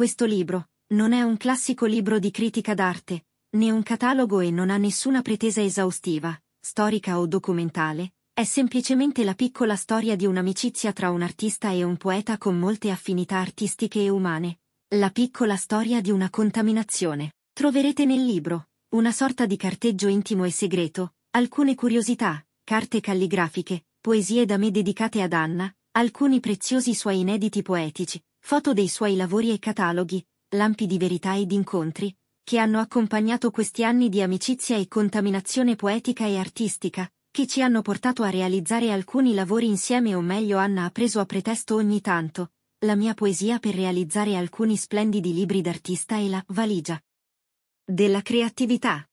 Questo libro non è un classico libro di critica d'arte, né un catalogo e non ha nessuna pretesa esaustiva, storica o documentale, è semplicemente la piccola storia di un'amicizia tra un artista e un poeta con molte affinità artistiche e umane. La piccola storia di una contaminazione. Troverete nel libro una sorta di carteggio intimo e segreto, alcune curiosità, carte calligrafiche, poesie da me dedicate ad Anna, alcuni preziosi suoi inediti poetici, foto dei suoi lavori e cataloghi, lampi di verità ed incontri, che hanno accompagnato questi anni di amicizia e contaminazione poetica e artistica, che ci hanno portato a realizzare alcuni lavori insieme o meglio Anna ha preso a pretesto ogni tanto, la mia poesia per realizzare alcuni splendidi libri d'artista e la valigia della creatività.